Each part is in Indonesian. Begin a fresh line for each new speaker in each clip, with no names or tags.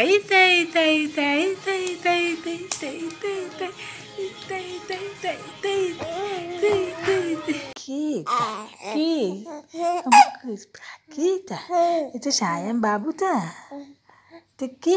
tay kita,
tay tay tay tay tay tay tay tay tay tay tay tay কি কিটা এটা সায়াম বাবুটা তো কি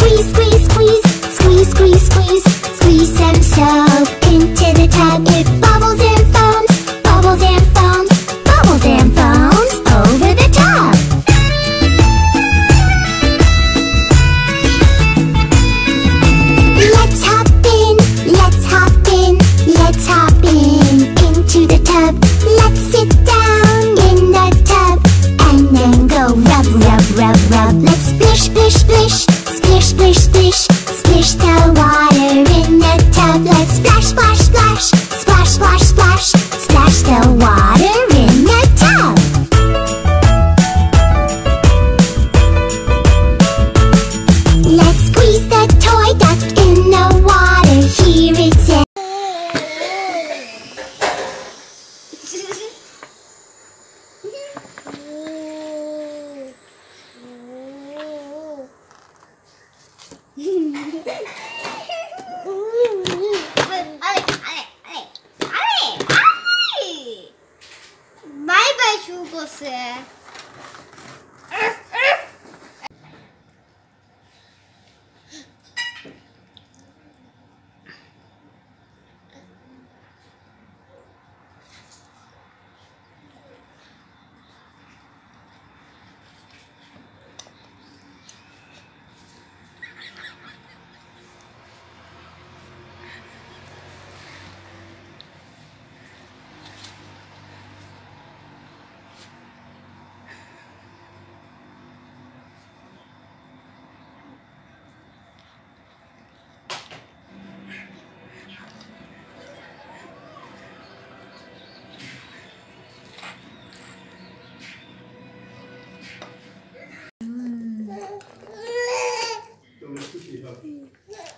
rub, rub. Let's splish, splish, splish, splish, splish, splish, splish the water in the tub. Let's splash, splash, splash, splash, splash, splash, splash the water
말발 죽었어요. Obrigado.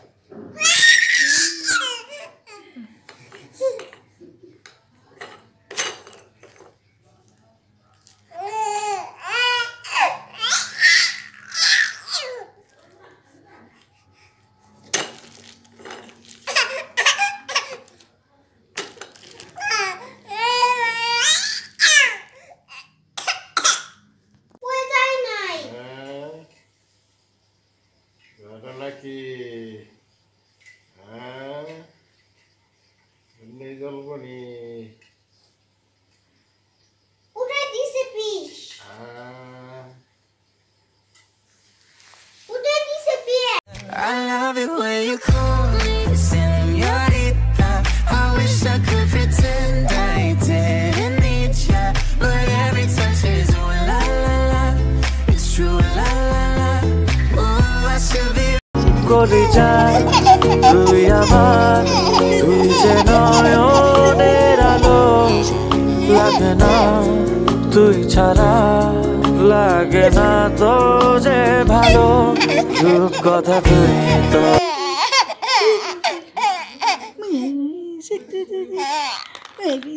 నీ
করি যায় তুই আমার তুই যে নয়নের আলো লাগে না তুই ছাড়া লাগে না তো যে ভালো রূপ কথা তুই তো
Baby,